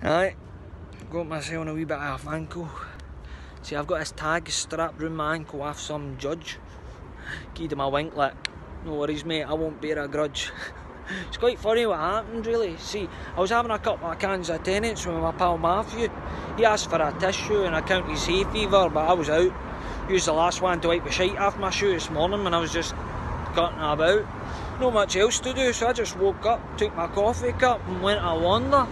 Aye, got myself on a wee bit of fankle. See, I've got this tag strapped round my ankle off some judge. Give him a wink like, no worries mate, I won't bear a grudge. it's quite funny what happened really. See, I was having a couple of cans of Tennent's with my pal Matthew. He asked for a tissue and I a county's hay fever, but I was out. He was the last one to wipe the shite off my shoe this morning when I was just cutting about. Not much else to do, so I just woke up, took my coffee cup and went a wander.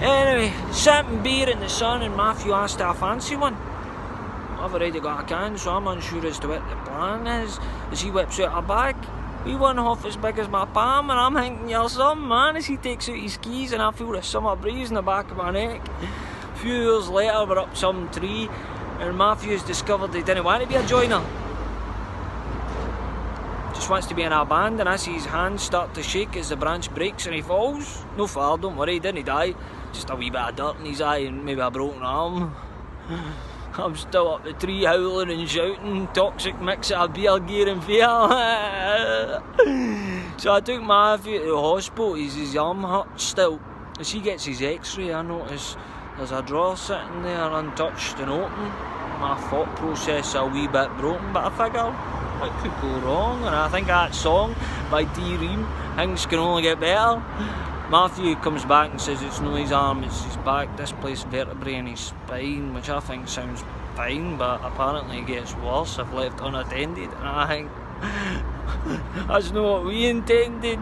Anyway, sipping beer in the sun and Matthew asked I fancy one. I've already got a can, so I'm unsure as to what the plan is. As he whips out a bag, we one half as big as my palm, and I'm thinking, you're some man. As he takes out his skis, and I feel the summer breeze in the back of my neck. A few years later, we're up some tree, and Matthew's discovered he didn't want to be a joiner. Just wants to be in a band, and I see his hands start to shake as the branch breaks and he falls. No far, don't worry, he didn't die. Just a wee bit of dirt in his eye and maybe a broken arm. I'm still up the tree howling and shouting, toxic mix of beer, gear and fear. so I took Matthew to the hospital, he's his arm hurt still. As he gets his x-ray I notice there's a drawer sitting there untouched and open. My thought process a wee bit broken, but I figure what could go wrong? And I think that song by D Ream, things can only get better. Matthew comes back and says it's not his arm, it's his back, displaced vertebrae in his spine, which I think sounds fine, but apparently it gets worse if left unattended. And I think that's not what we intended.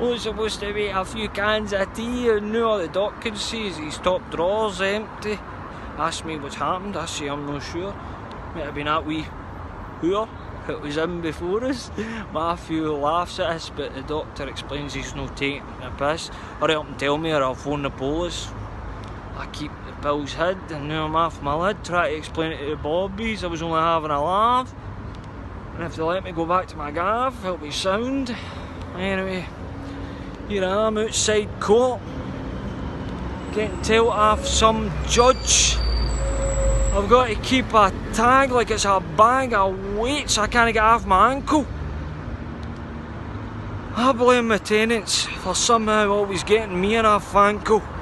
Only supposed to be a few cans of tea, and now all the doc can see is his top drawer's empty. Ask me what's happened, I say I'm not sure. Might have been that wee whoer that was in before us. Matthew laughs at us, but the doctor explains he's no taking a piss. Hurry up and tell me or I'll phone the police. I keep the pills hid and now I'm off my lid trying to explain it to the bobbies. I was only having a laugh. And if they let me go back to my gaff, it'll be sound. Anyway, here I am outside court. Getting told off some judge. I've got to keep a tag like it's a bag of weights. I can't get off my ankle. I blame my Tennent's for somehow always getting me in a fankle.